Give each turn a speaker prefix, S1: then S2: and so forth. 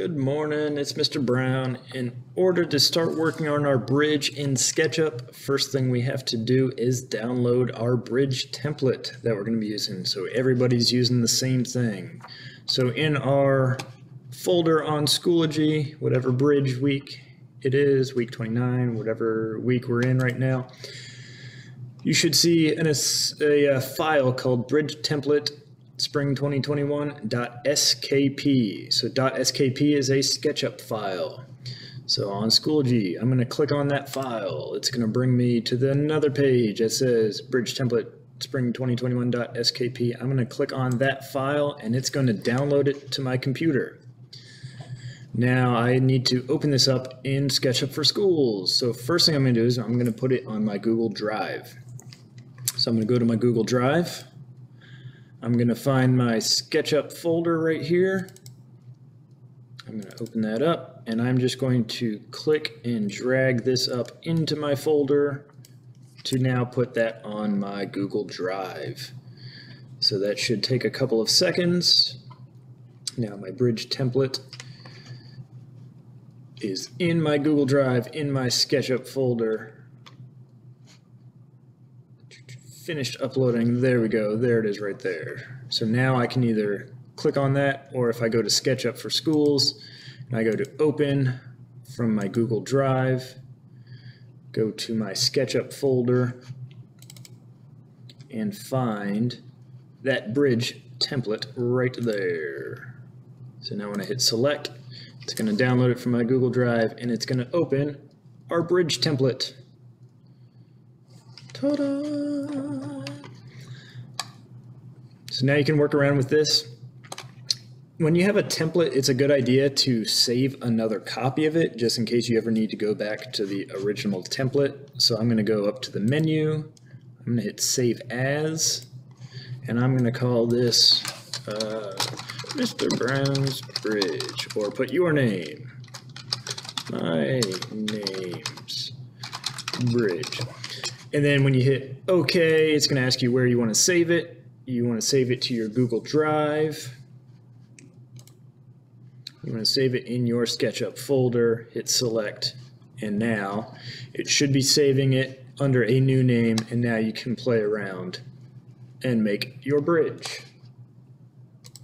S1: Good morning, it's Mr. Brown. In order to start working on our bridge in SketchUp, first thing we have to do is download our bridge template that we're going to be using. So everybody's using the same thing. So in our folder on Schoology, whatever bridge week it is, week 29, whatever week we're in right now, you should see an, a, a file called bridge template spring 2021.skp. So .skp is a SketchUp file. So on Schoology, I'm going to click on that file. It's going to bring me to the another page that says bridge template spring 2021.skp. I'm going to click on that file and it's going to download it to my computer. Now I need to open this up in SketchUp for Schools. So first thing I'm going to do is I'm going to put it on my Google Drive. So I'm going to go to my Google Drive. I'm going to find my SketchUp folder right here. I'm going to open that up and I'm just going to click and drag this up into my folder to now put that on my Google Drive. So that should take a couple of seconds. Now my bridge template is in my Google Drive in my SketchUp folder finished uploading. There we go. There it is right there. So now I can either click on that or if I go to SketchUp for Schools and I go to Open from my Google Drive, go to my SketchUp folder and find that bridge template right there. So now when I hit select, it's going to download it from my Google Drive and it's going to open our bridge template. Ta-da! So now you can work around with this. When you have a template, it's a good idea to save another copy of it just in case you ever need to go back to the original template. So I'm going to go up to the menu. I'm going to hit Save As. And I'm going to call this uh, Mr. Brown's Bridge. Or put your name. My name's Bridge. And then when you hit OK, it's going to ask you where you want to save it. You want to save it to your Google Drive. You want to save it in your SketchUp folder, hit select, and now it should be saving it under a new name, and now you can play around and make your bridge.